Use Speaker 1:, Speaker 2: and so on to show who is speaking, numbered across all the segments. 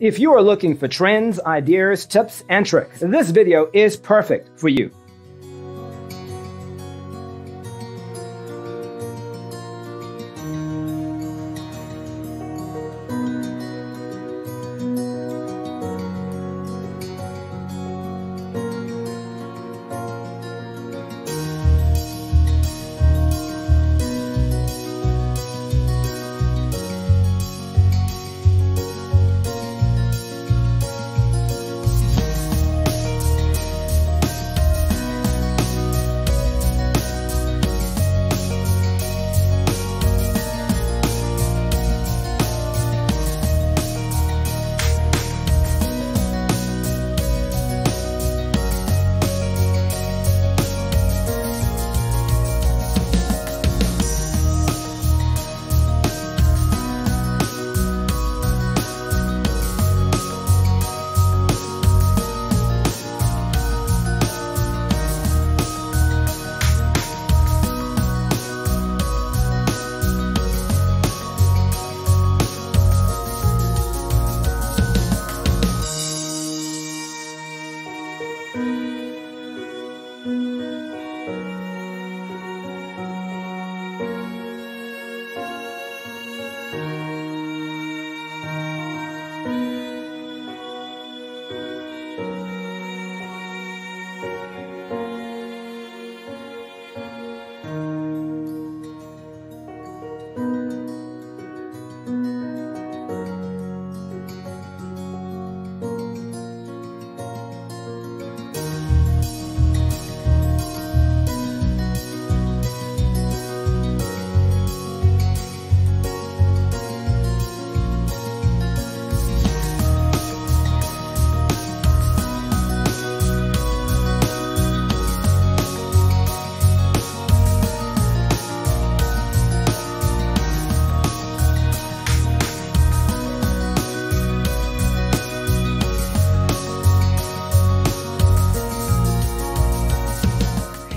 Speaker 1: If you are looking for trends, ideas, tips, and tricks, this video is perfect for you.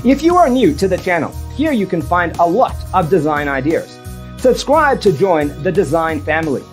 Speaker 1: If you are new to the channel, here you can find a lot of design ideas. Subscribe to join the design family.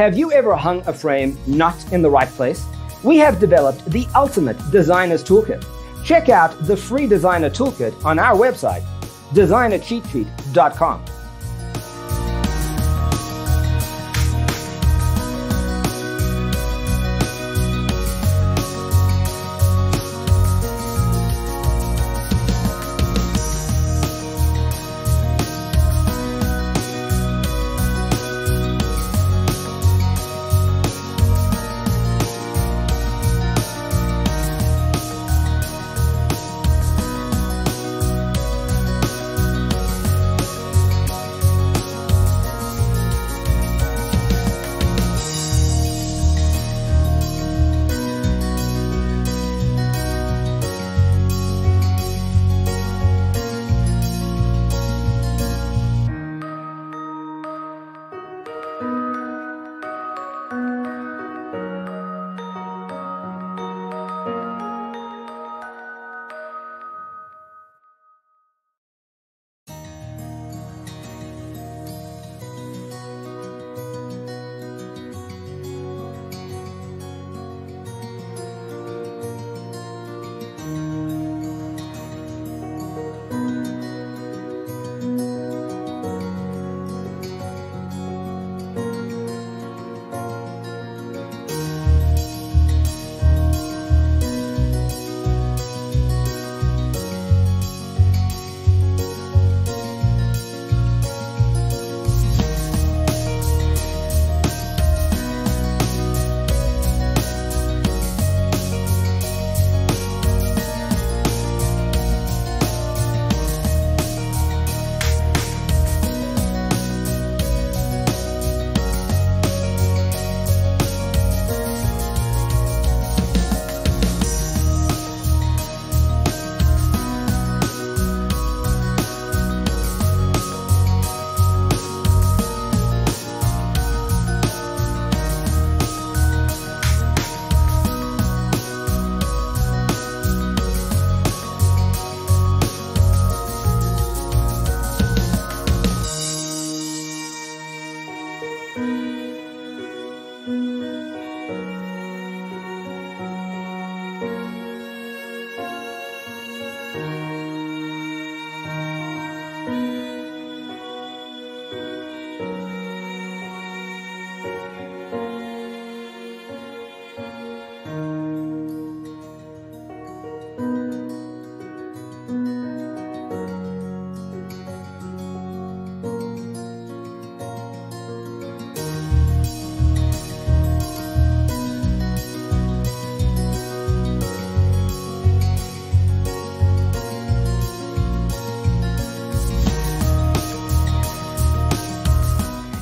Speaker 1: Have you ever hung a frame not in the right place? We have developed the ultimate designer's toolkit. Check out the free designer toolkit on our website, designercheatsheet.com.